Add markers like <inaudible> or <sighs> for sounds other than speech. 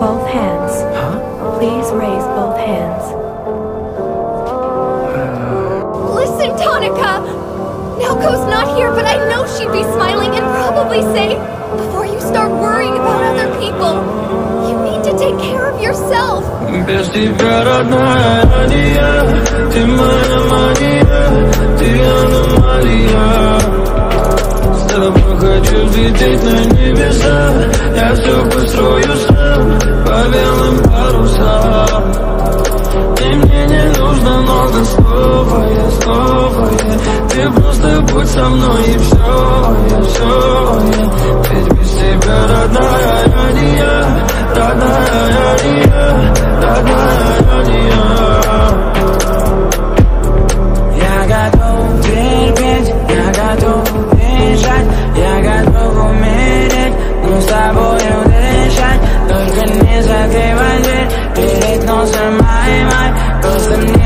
both hands. Please raise both hands. <sighs> Listen, Tonica! Naoko's not here, but I know she'd be smiling and probably say, before you start worrying about other people, you need to take care of yourself. Хочу взлететь на небеса Я все построю сам По белым парусам. И мне не нужно много слова Я снова я Ты просто будь со мной и все Я все the.